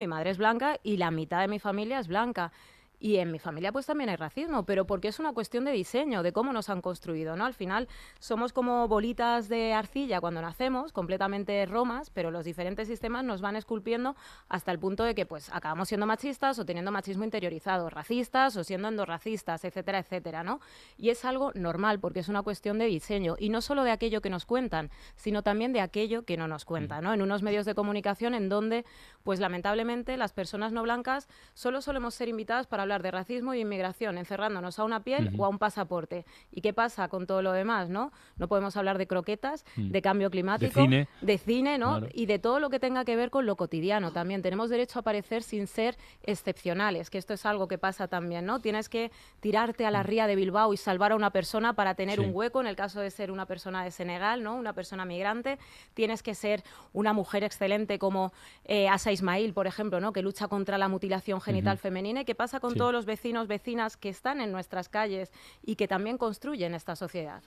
mi madre es blanca y la mitad de mi familia es blanca. Y en mi familia pues también hay racismo, pero porque es una cuestión de diseño, de cómo nos han construido, ¿no? Al final somos como bolitas de arcilla cuando nacemos, completamente romas, pero los diferentes sistemas nos van esculpiendo hasta el punto de que pues acabamos siendo machistas o teniendo machismo interiorizado, racistas o siendo endorracistas, etcétera, etcétera, ¿no? Y es algo normal porque es una cuestión de diseño y no solo de aquello que nos cuentan, sino también de aquello que no nos cuentan, ¿no? En unos medios de comunicación en donde pues lamentablemente las personas no blancas solo solemos ser invitadas para hablar de racismo y inmigración, encerrándonos a una piel o a un pasaporte. ¿Y qué pasa con todo lo demás, no? No podemos hablar de croquetas, Mm. de cambio climático, De cine. de cine, ¿no? Claro. Y de todo lo que tenga que ver con lo cotidiano también. Tenemos derecho a aparecer sin ser excepcionales, que esto es algo que pasa también, ¿no? Tienes que tirarte a la ría de Bilbao y salvar a una persona para tener Mm. Sí. un hueco, en el caso de ser una persona de Senegal, ¿no? Una persona migrante. Tienes que ser una mujer excelente como eh, Asa Ismail, por ejemplo, ¿no? Que lucha contra la mutilación genital Ujú. femenina. ¿Y qué pasa con Sí. Todos los vecinos, vecinas que están en nuestras calles y que también construyen esta sociedad?